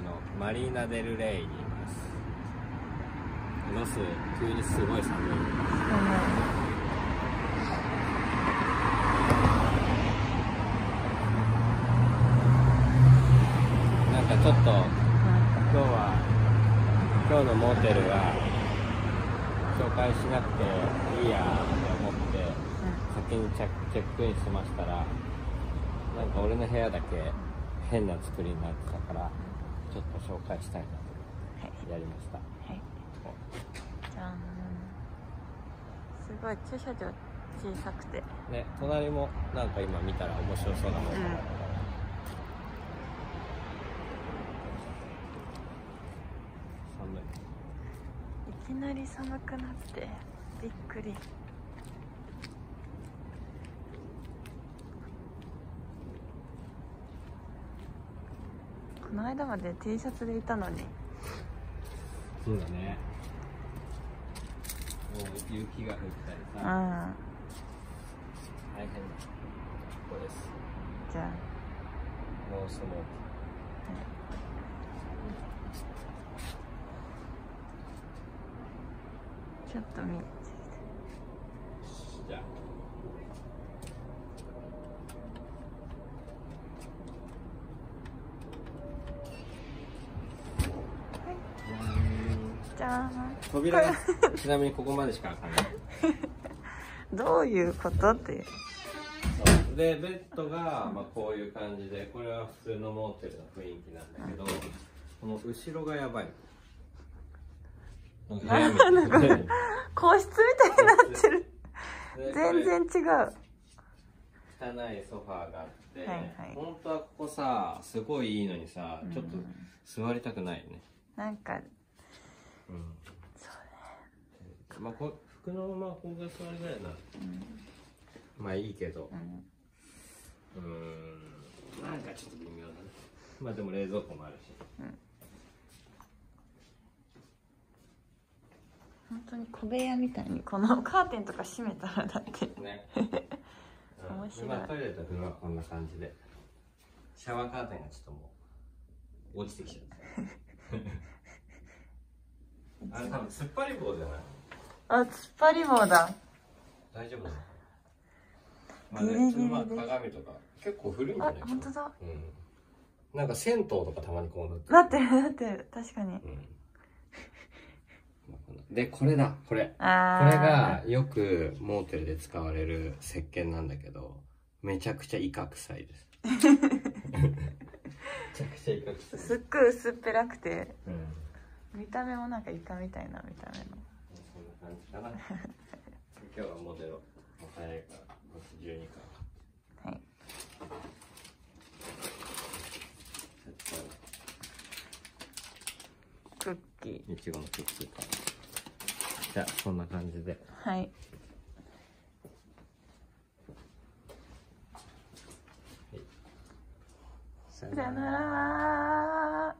のマリーナ・デル・レイにいます。ロス急にすごい寒いなんかちょっと今日は今日のモーテルは紹介しなくていいやって思って先にチェチェックインしましたらなんか俺の部屋だけ変な作りになってたからちょっと紹介したいなとやりました。はい。じゃん。すごい駐車場小さくて。ね隣もなんか今見たら面白そうなものがある寒い。いきなり寒くなってびっくりの間まで T シャツでいたのに。そうだね。もう雪が降ったりさ。うん。大変だここです。じゃあ。もうそのちょっと見じゃあじゃん扉がちなみにここまでしか開かない。どういうことって。でベッドがまあこういう感じでこれは普通のモーテルの雰囲気なんだけどこの後ろがやばい。なんか な個室みたいになってる。で全然違う。汚いソファーがあって、はいはい。本当はここさすごいいいのにさちょっと座りたくないよね。なんかうんそうまあこ服のままここが座りたいな。まあいいけど。うん。うーん。なんかちょっと微妙だね。まあでも冷蔵庫もあるし。本当に小部屋みたいにこの カーテンとか閉めたらだってね。面白い。まあトイレと風呂はこんな感じで。シャワーカーテンがちょっともう落ちてきちゃった あれ多分突っ張り棒じゃない？あ突っ張り棒だ。大丈夫なのまあギリギリね、普で。通まあ鏡とか結構古いんじゃあないか。な本当だ。うん。なんか銭湯とかたまにこうなってなってるなってる確かに。うん。でこれだ。これ。これあがよくモーテルで使われる石鹸なんだけどめちゃくちゃイカ臭いです。めちゃくちゃイカ臭い。すっごい薄っぺらくて。うん。見た目もなんかイカみたいな見た目のかな。今日はモデルも早いから12からはい。クッキいちごのクッキーからじゃあそんな感じで。ーはい。ささよなら